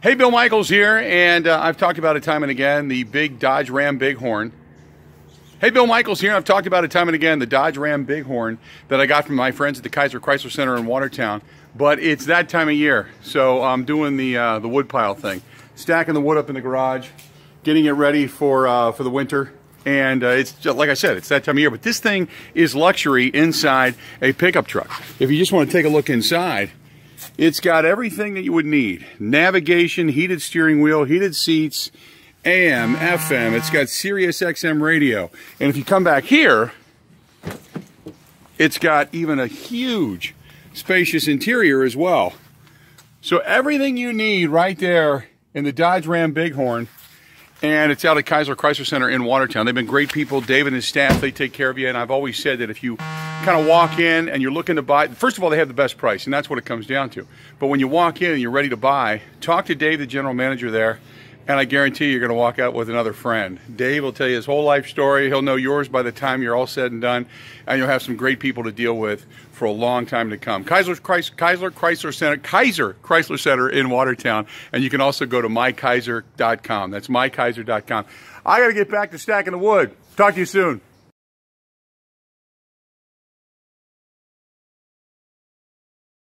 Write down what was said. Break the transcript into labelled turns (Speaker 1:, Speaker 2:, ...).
Speaker 1: Hey, Bill Michaels here, and uh, I've talked about it time and again the big Dodge Ram Bighorn. Hey, Bill Michaels here, I've talked about it time and again the Dodge Ram Bighorn that I got from my friends at the Kayser Chrysler Center in Watertown. But it's that time of year, so I'm doing the uh, the wood pile thing, stacking the wood up in the garage, getting it ready for uh, for the winter. And uh, it's just, like I said, it's that time of year. But this thing is luxury inside a pickup truck. If you just want to take a look inside, it's got everything that you would need. Navigation, heated steering wheel, heated seats, AM, FM. It's got Sirius XM radio. And if you come back here, it's got even a huge spacious interior as well. So everything you need right there in the Dodge Ram Bighorn and it's out at Kayser Chrysler Center in Watertown. They've been great people. David and his staff, they take care of you. And I've always said that if you kind of walk in and you're looking to buy, first of all, they have the best price, and that's what it comes down to. But when you walk in and you're ready to buy, talk to Dave, the general manager there, and I guarantee you're going to walk out with another friend. Dave will tell you his whole life story. He'll know yours by the time you're all said and done, and you'll have some great people to deal with for a long time to come. Kayser, Kayser Chrysler Center, Kayser Chrysler Center in Watertown, and you can also go to mykayser.com. That's mykayser.com. I got to get back to stacking the wood. Talk to you soon.